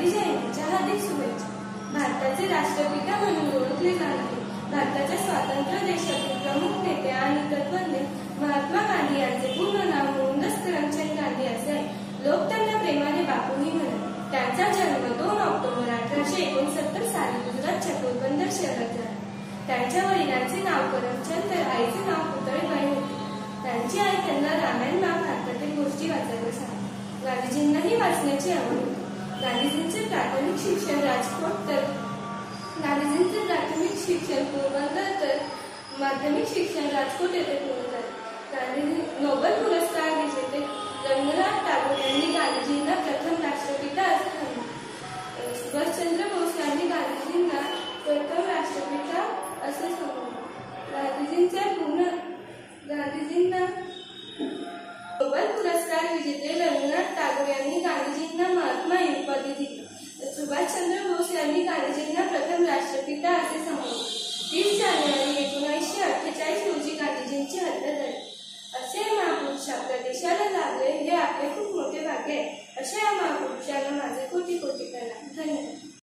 गांधी जयंतीच्या हार्दिक शुभेच्छा. भारताचे राष्ट्रपिता म्हणून ओळखले जाणारे भारताच्या स्वातंत्र्य देशातील प्रमुख नेते आणि तत्वज्ञ महात्मा गांधी यांचे पूर्ण नाव मोहनदास करमचंद गांधी असे. लोक त्यांना प्रेमाने बापूही म्हणत त्यांचा जन्म दोन ऑक्टोबर अठराशे एकोणसत्तर साली गुजरातच्या पोरबंदर शहरात झाला. त्यांच्या वडिलांचे नाव करमचंद तर आईचे नाव पुतळेबाई होते. त्यांची आई त्यांना रामायण महाभारतातील गोष्टी वाचायला सांगते. गांधीजींनाही वाचण्याची आवड होती. प्राथमिक शिक्षण राजकोट तर गांधीजींचे प्राथमिक शिक्षण पोरबंदर तर माध्यमिक शिक्षण राजकोट येथे पूर्ण झाले. गांधीजी नोबेल पुरस्कार विजेते रंगनाथ टागोर यांनी गांधीजींना प्रथम राष्ट्रपिता असे सांगितले सुभाषचंद्र बोस यांनी गांधीजींना प्रथम राष्ट्रपिता असे सांगितले गांधीजींच्या पूर्ण गांधीजींना नोबेल पुरस्कार विजेते रंगनाथ टागोर यांनी गांधीजींना महात्मा ही उपाधी दिली सुभाषचंद्र बोस यांनी गांधीजींना प्रथम राष्ट्रपिता असे समजले तीस जानेवारी एकोणीसशे अठ्ठेचाळीस रोजी गांधीजींची झाली असे महापुरुष आपल्या देशाला लाभले हे आपले खूप मोठे भाग्य आहे.